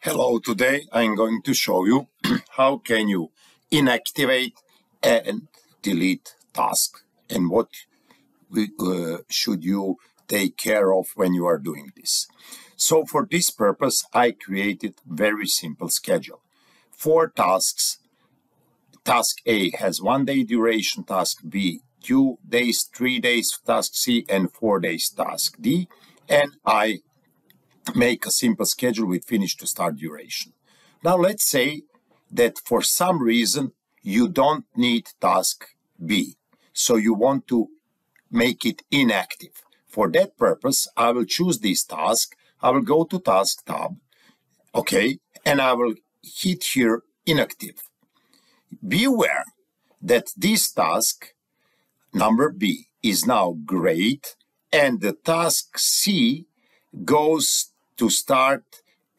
Hello, today I'm going to show you how can you inactivate and delete task and what we, uh, should you take care of when you are doing this. So for this purpose, I created very simple schedule. Four tasks. Task A has one day duration, task B two days, three days, task C, and four days, task D. And I make a simple schedule with finish to start duration. Now let's say that for some reason you don't need task B. So you want to make it inactive. For that purpose, I will choose this task. I will go to task tab. Okay. And I will hit here inactive. Be aware that this task number B is now great and the task C goes to start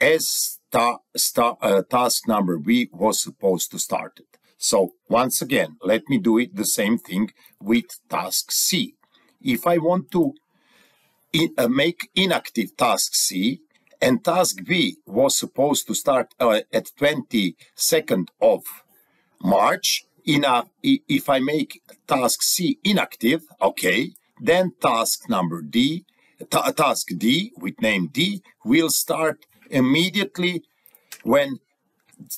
as ta sta uh, task number B was supposed to start it. So once again, let me do it the same thing with task C. If I want to in, uh, make inactive task C and task B was supposed to start uh, at 22nd of March, in a, if I make task C inactive, okay, then task number D task D with name D will start immediately when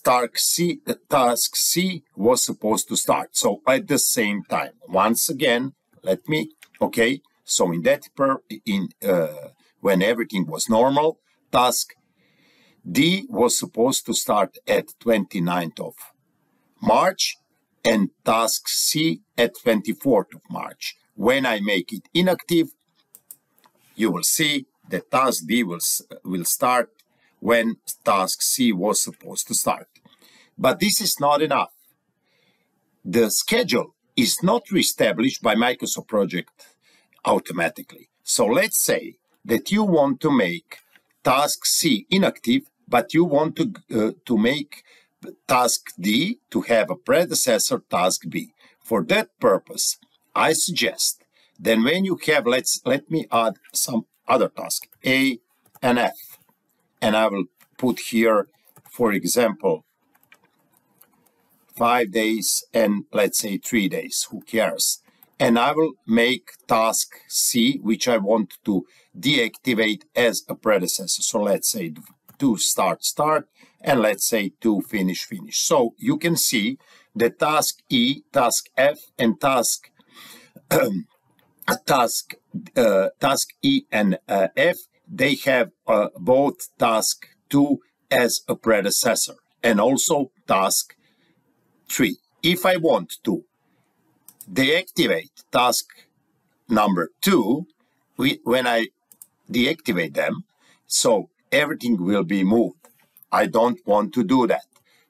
task C, task C was supposed to start. So at the same time, once again, let me, okay, so in that per, in, uh, when everything was normal, task D was supposed to start at 29th of March and task C at 24th of March. When I make it inactive, you will see that task D will, will start when task C was supposed to start. But this is not enough. The schedule is not reestablished by Microsoft Project automatically. So let's say that you want to make task C inactive, but you want to, uh, to make task D to have a predecessor task B. For that purpose, I suggest then when you have, let's let me add some other task, A and F. And I will put here, for example, five days and let's say three days, who cares? And I will make task C, which I want to deactivate as a predecessor. So let's say to start, start, and let's say to finish, finish. So you can see the task E, task F, and task task uh, task E and uh, F, they have uh, both task 2 as a predecessor and also task 3. If I want to deactivate task number 2, we, when I deactivate them, so everything will be moved. I don't want to do that.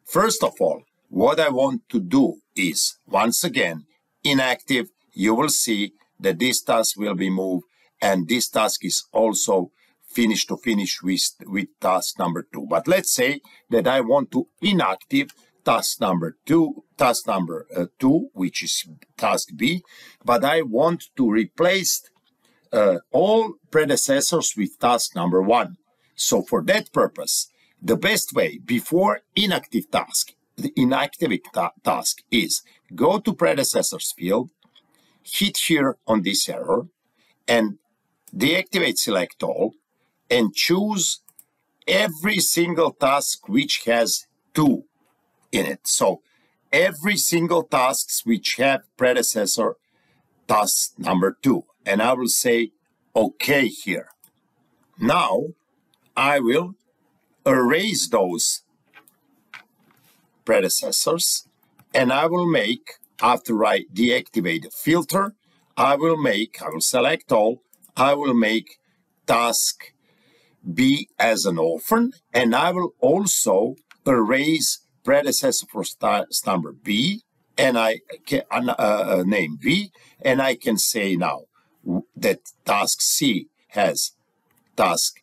First of all, what I want to do is, once again, inactive, you will see that this task will be moved and this task is also finished to finish with, with task number two. But let's say that I want to inactive task number two, task number uh, two, which is task B, but I want to replace uh, all predecessors with task number one. So for that purpose, the best way before inactive task, the inactive ta task is go to predecessors field, hit here on this error and deactivate select all and choose every single task which has two in it. So every single tasks which have predecessor task number two. And I will say OK here. Now I will erase those predecessors and I will make after I deactivate the filter, I will make, I will select all, I will make task B as an orphan, and I will also erase predecessor for number B, and I can uh, uh, name B, and I can say now that task C has task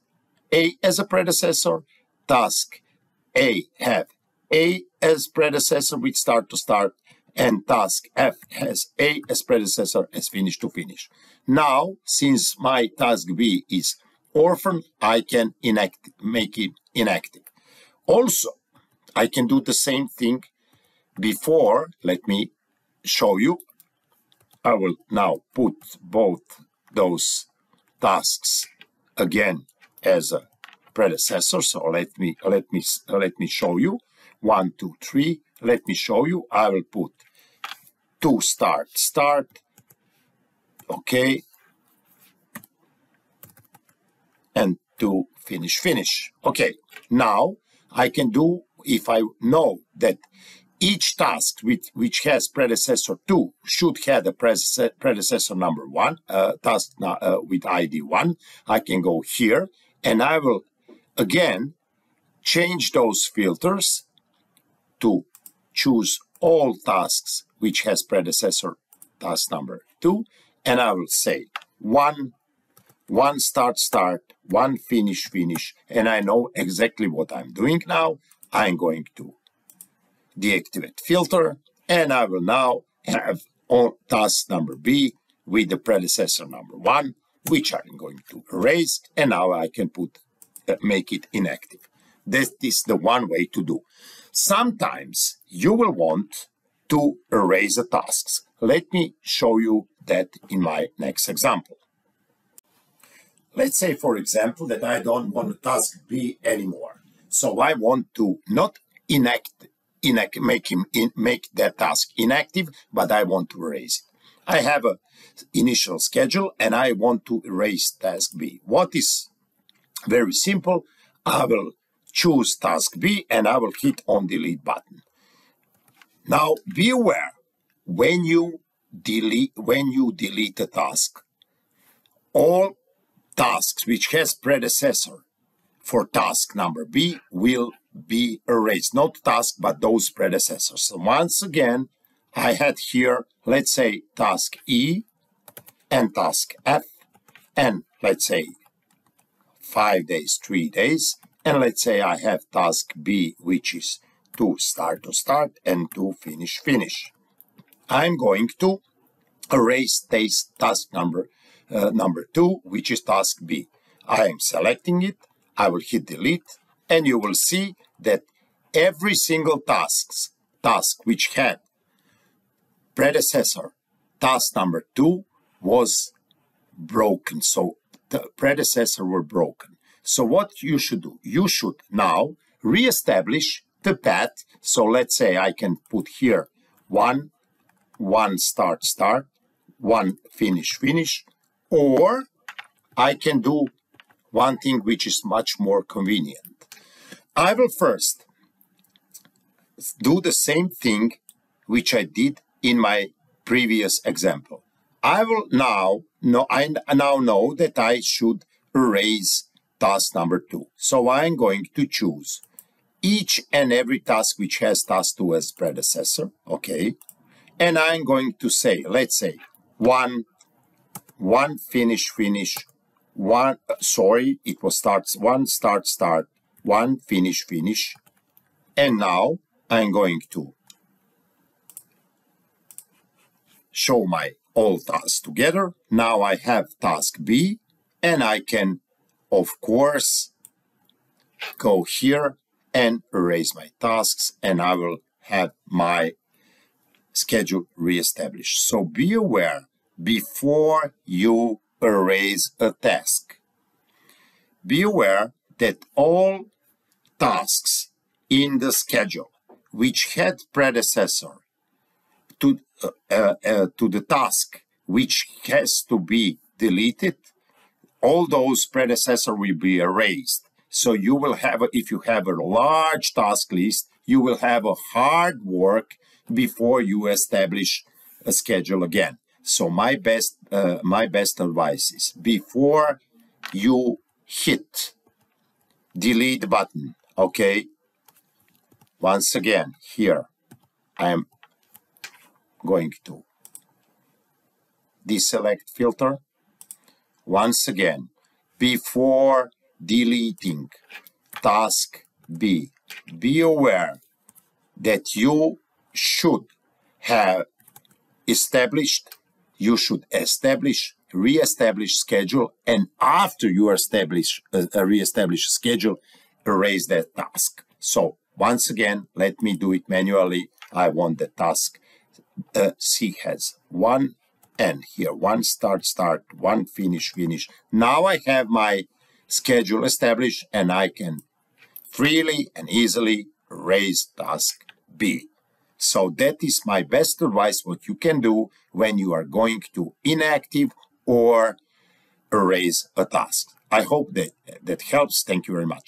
A as a predecessor, task A have A as predecessor with start to start, and task F has A as predecessor as finish to finish. Now, since my task B is orphan, I can inact make it inactive. Also, I can do the same thing before. Let me show you. I will now put both those tasks again as a predecessor. So let me let me let me show you. One, two, three. Let me show you. I will put to start start. Okay. And to finish finish. Okay. Now I can do if I know that each task which, which has predecessor 2 should have the predecessor number 1, uh, task uh, with ID 1. I can go here and I will again change those filters to choose all tasks which has predecessor task number 2 and I will say 1, 1 start start, 1 finish finish and I know exactly what I'm doing now. I'm going to deactivate filter, and I will now have on task number B with the predecessor number one, which I'm going to erase, and now I can put uh, make it inactive. This is the one way to do. Sometimes you will want to erase the tasks. Let me show you that in my next example. Let's say, for example, that I don't want task B anymore. So I want to not enact inact, make him in, make that task inactive, but I want to erase it. I have a initial schedule and I want to erase task B. What is very simple? I will choose task B and I will hit on delete button. Now be aware when you delete when you delete a task, all tasks which has predecessor for task number B will be erased. Not task, but those predecessors. So once again, I had here, let's say, task E and task F, and let's say five days, three days, and let's say I have task B, which is to start to start and to finish finish. I'm going to erase task, task number uh, number two, which is task B. I am selecting it, I will hit delete and you will see that every single tasks, task which had predecessor task number two was broken. So the predecessor were broken. So what you should do, you should now reestablish the path. So let's say I can put here one, one start, start, one finish, finish, or I can do one thing which is much more convenient. I will first do the same thing which I did in my previous example. I will now know, I now know that I should erase task number two. So I'm going to choose each and every task which has task two as predecessor, okay? And I'm going to say, let's say, one, one finish, finish, one, sorry, it was starts, one start, start, one finish, finish. And now I'm going to show my all tasks together. Now I have task B and I can, of course, go here and erase my tasks and I will have my schedule reestablished. So be aware before you erase a task. Be aware that all tasks in the schedule which had predecessor to, uh, uh, uh, to the task which has to be deleted, all those predecessor will be erased. So you will have, if you have a large task list, you will have a hard work before you establish a schedule again. So my best, uh, my best advice is before you hit delete button, okay? Once again, here I am going to deselect filter. Once again, before deleting task B, be aware that you should have established you should establish, re-establish schedule, and after you establish a, uh, a re-established schedule, erase that task. So once again, let me do it manually. I want the task uh, C has one end here, one start, start, one finish, finish. Now I have my schedule established and I can freely and easily raise task B. So that is my best advice what you can do when you are going to inactive or erase a task. I hope that that helps. Thank you very much.